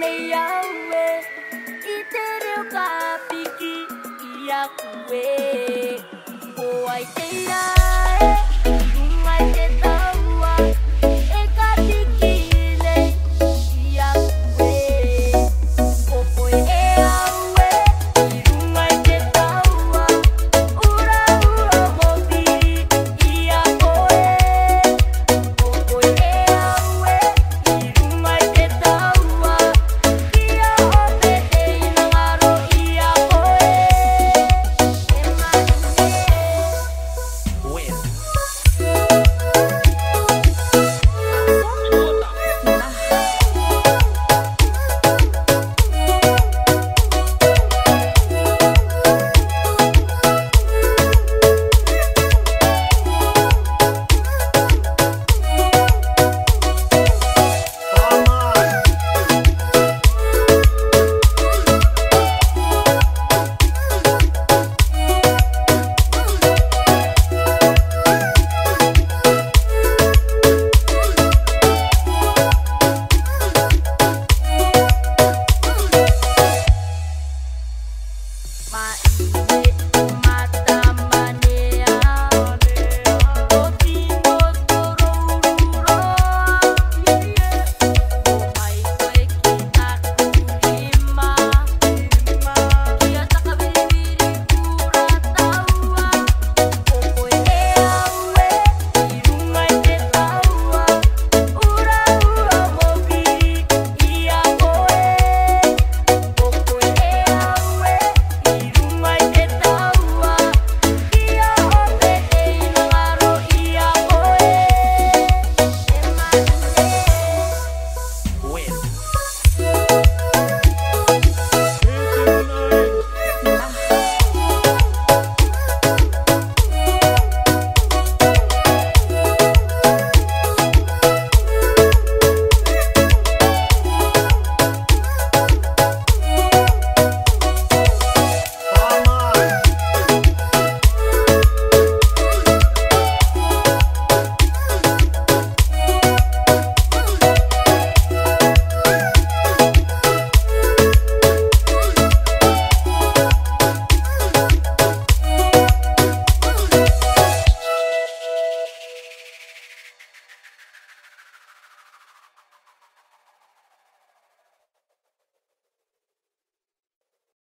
one itere itereuka piki iyakuwe oaiteira